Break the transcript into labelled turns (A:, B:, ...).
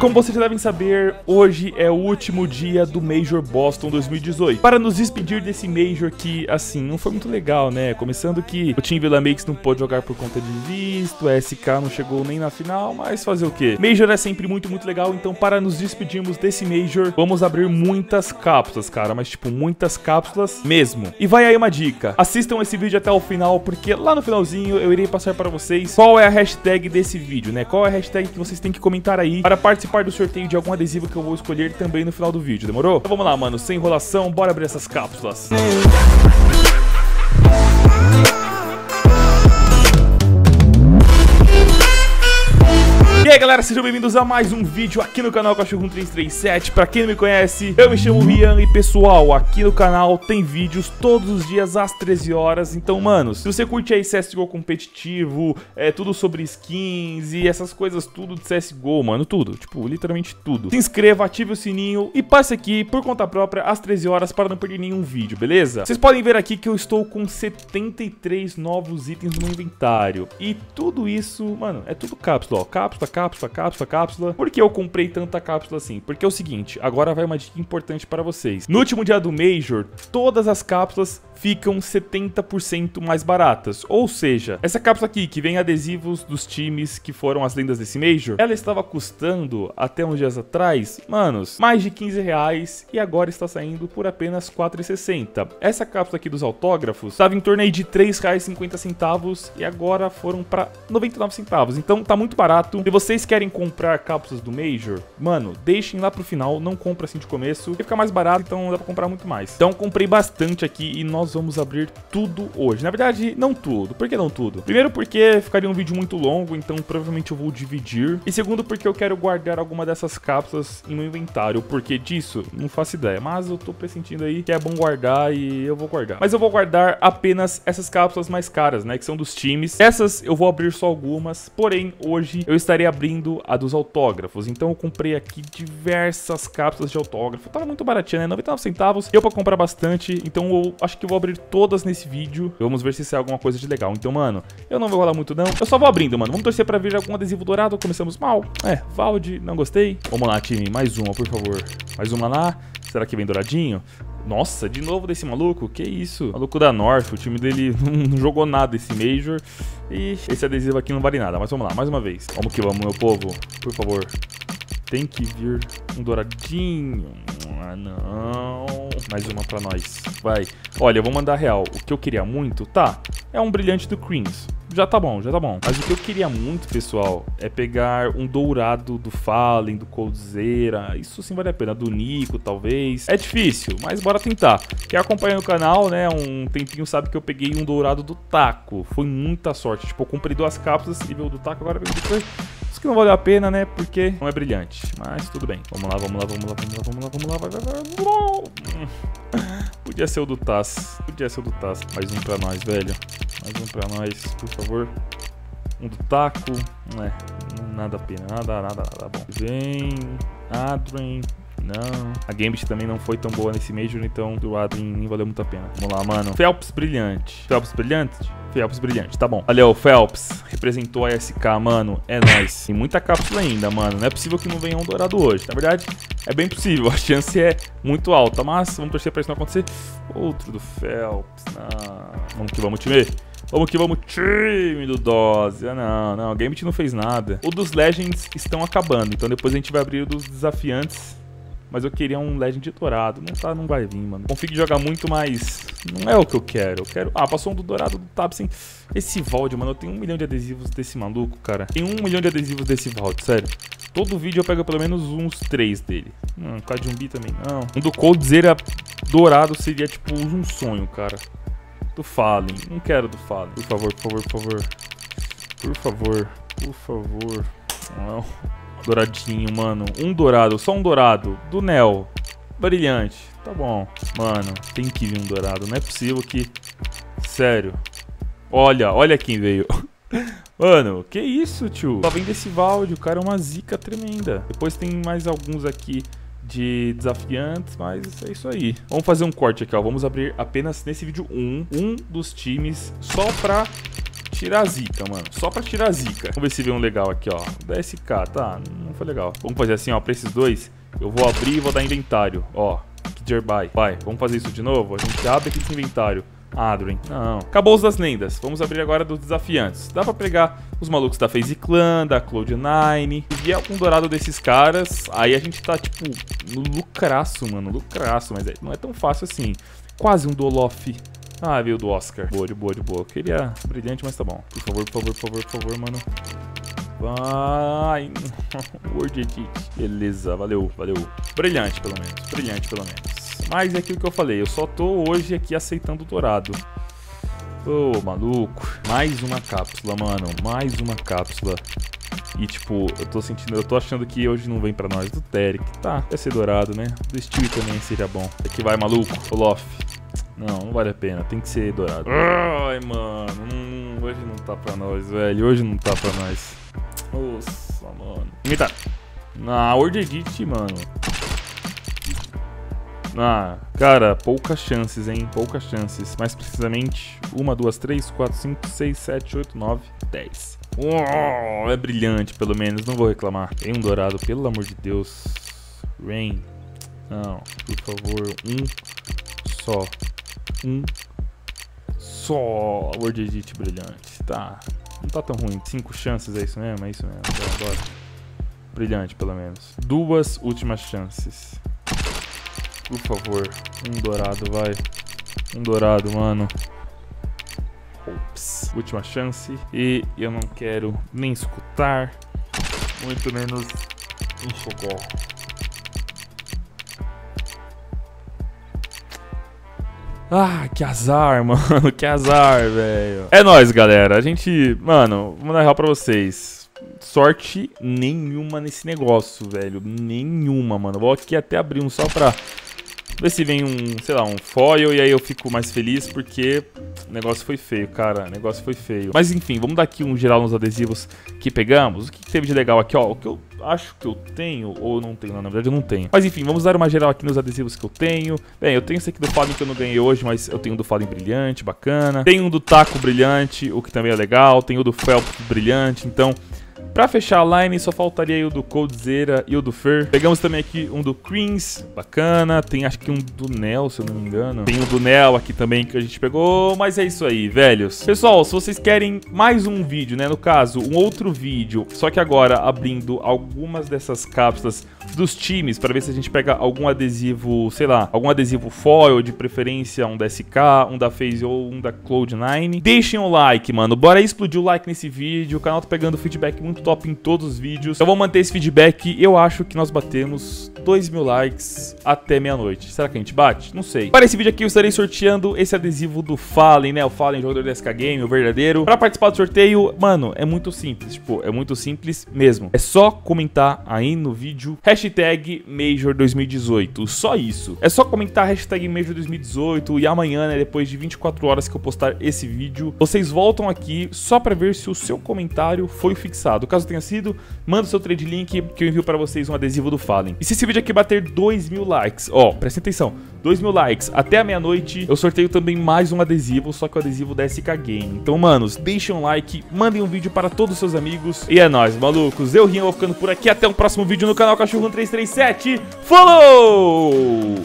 A: como vocês já devem saber, hoje é o último dia do Major Boston 2018. Para nos despedir desse Major que, assim, não foi muito legal, né? Começando que o Team Makes não pôde jogar por conta de visto, a SK não chegou nem na final, mas fazer o quê? Major é sempre muito, muito legal, então para nos despedirmos desse Major, vamos abrir muitas cápsulas, cara, mas tipo, muitas cápsulas mesmo. E vai aí uma dica, assistam esse vídeo até o final, porque lá no finalzinho eu irei passar para vocês qual é a hashtag desse vídeo, né? Qual é a hashtag que vocês têm que comentar aí para participar do sorteio de algum adesivo que eu vou escolher também no final do vídeo, demorou? Então vamos lá, mano, sem enrolação, bora abrir essas cápsulas. E galera, sejam bem-vindos a mais um vídeo aqui no canal Cachorro 1337 Pra quem não me conhece, eu me chamo Rian e pessoal, aqui no canal tem vídeos todos os dias às 13 horas. Então, mano, se você curte aí CSGO competitivo, é tudo sobre skins e essas coisas tudo de CSGO, mano, tudo. Tipo, literalmente tudo. Se inscreva, ative o sininho e passe aqui por conta própria às 13 horas para não perder nenhum vídeo, beleza? Vocês podem ver aqui que eu estou com 73 novos itens no meu inventário. E tudo isso, mano, é tudo cápsula, ó, cápsula, cápsula cápsula, cápsula, cápsula. Por que eu comprei tanta cápsula assim? Porque é o seguinte, agora vai uma dica importante para vocês. No último dia do Major, todas as cápsulas ficam 70% mais baratas. Ou seja, essa cápsula aqui, que vem adesivos dos times que foram as lendas desse Major, ela estava custando, até uns dias atrás, manos, mais de 15 reais e agora está saindo por apenas 4,60. Essa cápsula aqui dos autógrafos estava em torno aí de 3,50 centavos e agora foram para 99 centavos. Então tá muito barato. Se vocês querem comprar cápsulas do Major, mano, deixem lá pro final, não compra assim de começo, fica mais barato, então dá pra comprar muito mais. Então comprei bastante aqui e nós nós vamos abrir tudo hoje. Na verdade, não tudo. Por que não tudo? Primeiro porque ficaria um vídeo muito longo, então provavelmente eu vou dividir. E segundo porque eu quero guardar alguma dessas cápsulas em meu inventário. Porque disso, não faço ideia. Mas eu tô pressentindo aí que é bom guardar e eu vou guardar. Mas eu vou guardar apenas essas cápsulas mais caras, né? Que são dos times. Essas eu vou abrir só algumas. Porém, hoje eu estarei abrindo a dos autógrafos. Então eu comprei aqui diversas cápsulas de autógrafo. Tava muito baratinha, né? 99 centavos. Deu pra comprar bastante. Então eu acho que eu vou abrir todas nesse vídeo. Vamos ver se sai alguma coisa de legal. Então, mano, eu não vou rolar muito não. Eu só vou abrindo, mano. Vamos torcer pra vir algum adesivo dourado. Começamos mal. É, Valde, não gostei. Vamos lá, time. Mais uma, por favor. Mais uma lá. Será que vem douradinho? Nossa, de novo desse maluco? Que isso? Maluco da North, o time dele não jogou nada esse Major. E esse adesivo aqui não vale nada. Mas vamos lá, mais uma vez. Vamos que vamos, meu povo. Por favor. Tem que vir um douradinho. Ah, não. Mais uma pra nós. Vai. Olha, eu vou mandar real. O que eu queria muito, tá, é um brilhante do Creams. Já tá bom, já tá bom. Mas o que eu queria muito, pessoal, é pegar um dourado do Fallen, do Coldzera. Isso sim vale a pena. Do Nico, talvez. É difícil, mas bora tentar. Quem acompanha o canal, né, um tempinho sabe que eu peguei um dourado do Taco. Foi muita sorte. Tipo, eu comprei duas cápsulas e veio do Taco, agora veio depois. Que não valeu a pena, né? Porque não é brilhante. Mas tudo bem. Vamos lá, vamos lá, vamos lá, vamos lá, vamos lá, vamos lá. Vai, vai, vai. Podia ser o do Taz. Podia ser o do Taz. Mais um pra nós, velho. Mais um pra nós, por favor. Um do taco. Não é. Nada a pena. Nada, nada, nada. Bom. Vem. Adrien. Não. A Gambit também não foi tão boa nesse Major, então do Adrien nem valeu muito a pena. Vamos lá, mano. Phelps brilhante. Phelps brilhante? Phelps brilhante, tá bom. Valeu, Phelps. Representou a SK, mano. É nóis. Tem muita cápsula ainda, mano. Não é possível que não venha um dourado hoje. Na verdade, é bem possível. A chance é muito alta, mas vamos torcer pra isso não acontecer. Outro do Phelps. Não. Vamos que vamos, time. Vamos que vamos, time do Dose. Ah, não, não. O Gambit não fez nada. O dos Legends estão acabando. Então depois a gente vai abrir o dos desafiantes. Mas eu queria um Legend dourado. Não, tá, não vai vir, mano. Config jogar muito, mas não é o que eu quero. Eu quero... Ah, passou um do dourado do Tab sem... Esse Vault, mano, eu tenho um milhão de adesivos desse maluco, cara. Tem um milhão de adesivos desse Vault, sério. Todo vídeo eu pego pelo menos uns três dele. Não, um Kajumbi também não. Um do Coldzera dourado seria, tipo, um sonho, cara. Do Fallen. Não quero do Fallen. Por favor, por favor, por favor. Por favor, por favor. Não. Douradinho, mano. Um dourado, só um dourado. Do Nel. Brilhante. Tá bom. Mano, tem que vir um dourado. Não é possível que... Sério. Olha, olha quem veio. Mano, que isso, tio? Só vem desse Valde, o cara é uma zica tremenda. Depois tem mais alguns aqui de desafiantes, mas é isso aí. Vamos fazer um corte aqui, ó. Vamos abrir apenas nesse vídeo um, um dos times só pra tirar a zica, mano. Só pra tirar a zica. Vamos ver se vem um legal aqui, ó. Da SK, tá? Não foi legal. Vamos fazer assim, ó, pra esses dois. Eu vou abrir e vou dar inventário, ó. Kidgerby. Vai, vamos fazer isso de novo? A gente abre aqui esse inventário. Adrien. Não. Acabou os das lendas. Vamos abrir agora dos desafiantes. Dá pra pegar os malucos da FaZe Clan, da Cloud9. Se vier algum dourado desses caras, aí a gente tá, tipo, no lucraço, mano. Lucraço, mas é, não é tão fácil assim. Quase um Dolof. Ah, veio do Oscar. Boa, de boa, de boa. Queria brilhante, mas tá bom. Por favor, por favor, por favor, por favor, mano. Vai. Word Edit. Beleza, valeu, valeu. Brilhante, pelo menos. Brilhante, pelo menos. Mas é aquilo que eu falei, eu só tô hoje aqui aceitando o dourado. Ô, oh, maluco. Mais uma cápsula, mano. Mais uma cápsula. E, tipo, eu tô sentindo... Eu tô achando que hoje não vem pra nós. Do Derek. Tá, vai ser dourado, né? Do Steel também seria bom. Aqui vai, maluco. Olof. Não, não vale a pena. Tem que ser dourado. Ai, mano. Hum, hoje não tá pra nós, velho. Hoje não tá pra nós. Nossa, mano. Imitar. Na Word Edit, mano. Ah, cara, poucas chances, hein? Poucas chances. Mais precisamente, uma, duas, três, quatro, cinco, seis, sete, oito, nove, dez. Oh, é brilhante, pelo menos. Não vou reclamar. Tem um dourado, pelo amor de Deus. Rain. Não, por favor, um só. Um só. Word Edit brilhante. Tá. Não tá tão ruim. Cinco chances, é isso mesmo? É isso mesmo. Bora. Brilhante, pelo menos. Duas últimas chances. Por favor. Um dourado, vai. Um dourado, mano. Ops. Última chance. E eu não quero nem escutar. Muito menos enxergar. Ah, que azar, mano. Que azar, velho. É nóis, galera. A gente... Mano, vou dar real pra vocês. Sorte nenhuma nesse negócio, velho. Nenhuma, mano. Vou aqui até abrir um só pra Ver se vem um, sei lá, um foil e aí eu fico mais feliz porque o negócio foi feio, cara. O negócio foi feio. Mas enfim, vamos dar aqui um geral nos adesivos que pegamos. O que teve de legal aqui, ó. O que eu acho que eu tenho, ou não tenho, não, na verdade eu não tenho. Mas enfim, vamos dar uma geral aqui nos adesivos que eu tenho. Bem, eu tenho esse aqui do Fallen que eu não ganhei hoje, mas eu tenho um do Fallen brilhante, bacana. Tenho um do Taco brilhante, o que também é legal. Tenho o do Felp brilhante, então... Pra fechar a line, só faltaria o do Coldzera e o do Fer. Pegamos também aqui um do Creams, bacana. Tem acho que um do Nel, se eu não me engano. Tem um do Nel aqui também que a gente pegou, mas é isso aí, velhos. Pessoal, se vocês querem mais um vídeo, né, no caso, um outro vídeo, só que agora abrindo algumas dessas cápsulas dos times para ver se a gente pega algum adesivo, sei lá, algum adesivo foil, de preferência um da SK, um da FaZe ou um da Cloud9. Deixem o like, mano. Bora explodir o like nesse vídeo. O canal tá pegando feedback muito top em todos os vídeos. Eu vou manter esse feedback. Eu acho que nós batemos 2 mil likes até meia-noite. Será que a gente bate? Não sei. Para esse vídeo aqui eu estarei sorteando esse adesivo do Fallen, né? O Fallen, jogador da SK Game, o verdadeiro. Para participar do sorteio, mano, é muito simples. Tipo, é muito simples mesmo. É só comentar aí no vídeo hashtag Major 2018. Só isso. É só comentar hashtag Major 2018 e amanhã, né, depois de 24 horas que eu postar esse vídeo, vocês voltam aqui só para ver se o seu comentário foi fixado. Caso tenha sido, manda o seu trade link que eu envio para vocês um adesivo do Fallen. E se esse vídeo aqui bater 2 mil likes, ó, presta atenção, 2 mil likes até a meia-noite, eu sorteio também mais um adesivo, só que o adesivo da SK Game. Então, manos, deixem um like, mandem um vídeo para todos os seus amigos. E é nóis, malucos. Eu, Rian, vou ficando por aqui. Até o próximo vídeo no canal Cachorro 337. Falou!